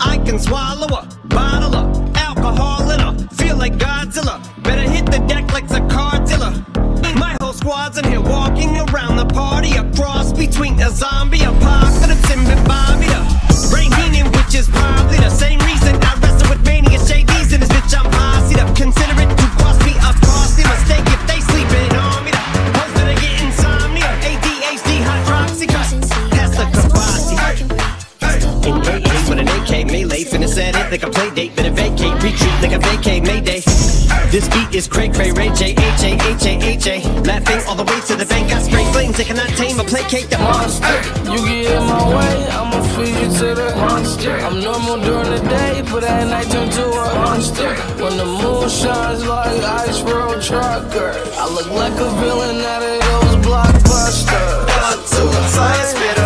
I can swallow a bottle of alcohol in her. Feel like Godzilla. Better hit the deck like a Cardzilla. My whole squad's in here walking around the party. A cross between a zombie apocalypse and at it like a play date. Better vacate, retreat like a vacay, mayday. This beat is cray cray, Ray J, H A, H A, H A. Laughing all the way to the bank. I spray flames, they cannot tame or placate the monster. You get in my way, I'ma feed you to the monster. I'm normal during the day, but at night turn to a monster. When the moon shines like ice road trucker, I look like a villain out of those blockbusters. One, two, five, spit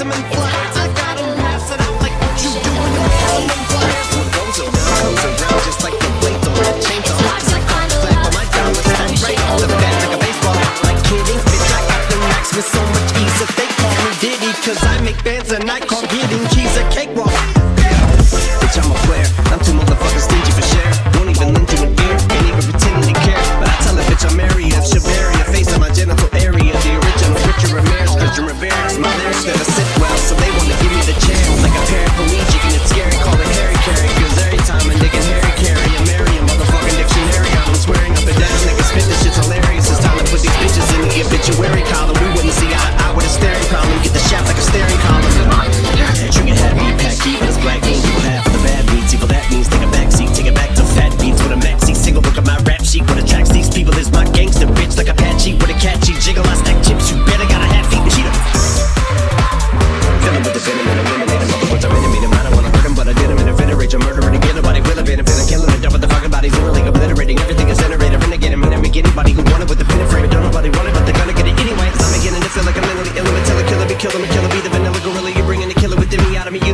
them in flies. I got them laughs and like, what you doing? I'm all in flies. What goes around comes around just like the blades on that chainsaw. I got back on my down with that right off the bat like a baseball. Like kidding, bitch, I got the max with so much ease that they call me Diddy. Cause I make bands and I call getting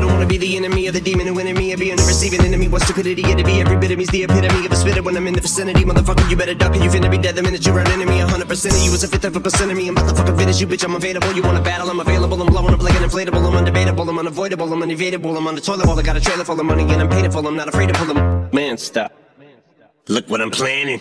don't wanna be the enemy of the demon who enemy of being a receiving enemy. What stupidity it'd be. Every bit of me's the epitome of a spitter when I'm in the vicinity. Motherfucker, you better duck and you finna be dead the minute you're an enemy. 100% of you is a fifth of a percent of me. I'm about finished, fucking finish you, bitch. I'm available. You wanna battle? I'm available. I'm blowing up like an inflatable. I'm undebatable. I'm unavoidable. I'm unevadable. I'm on the toilet bowl. I got a trailer full of money and I'm painful. I'm not afraid to pull them. Man, stop. Look what I'm planning.